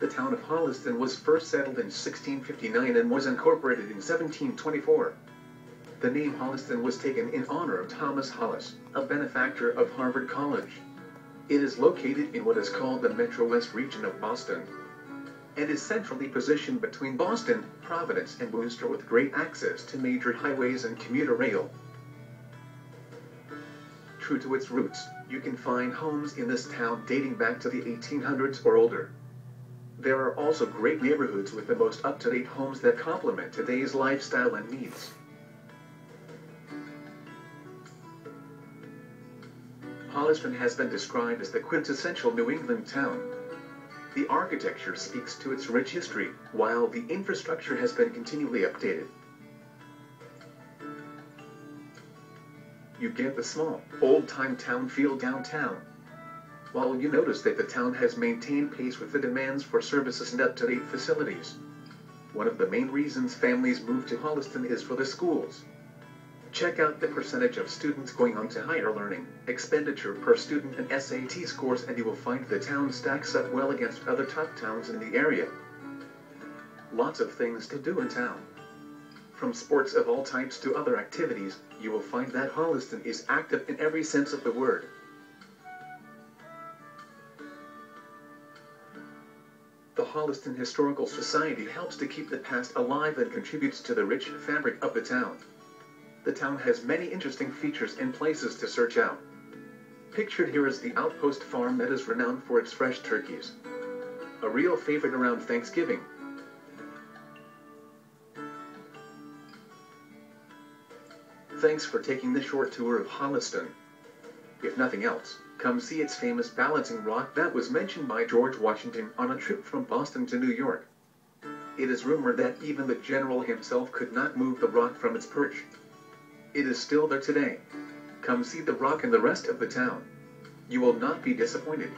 The town of Holliston was first settled in 1659 and was incorporated in 1724. The name Holliston was taken in honor of Thomas Hollis, a benefactor of Harvard College. It is located in what is called the Metro West region of Boston and is centrally positioned between Boston, Providence, and Worcester with great access to major highways and commuter rail. True to its roots, you can find homes in this town dating back to the 1800s or older. There are also great neighborhoods with the most up-to-date homes that complement today's lifestyle and needs. Holliston has been described as the quintessential New England town. The architecture speaks to its rich history, while the infrastructure has been continually updated. You get the small, old-time town feel downtown. While you notice that the town has maintained pace with the demands for services and up-to-date facilities. One of the main reasons families move to Holliston is for the schools. Check out the percentage of students going on to higher learning, expenditure per student and SAT scores and you will find the town stacks up well against other top towns in the area. Lots of things to do in town. From sports of all types to other activities, you will find that Holliston is active in every sense of the word. The Holliston Historical Society helps to keep the past alive and contributes to the rich fabric of the town the town has many interesting features and places to search out. Pictured here is the Outpost Farm that is renowned for its fresh turkeys. A real favorite around Thanksgiving. Thanks for taking the short tour of Holliston. If nothing else, come see its famous balancing rock that was mentioned by George Washington on a trip from Boston to New York. It is rumored that even the general himself could not move the rock from its perch. It is still there today. Come see the rock and the rest of the town. You will not be disappointed.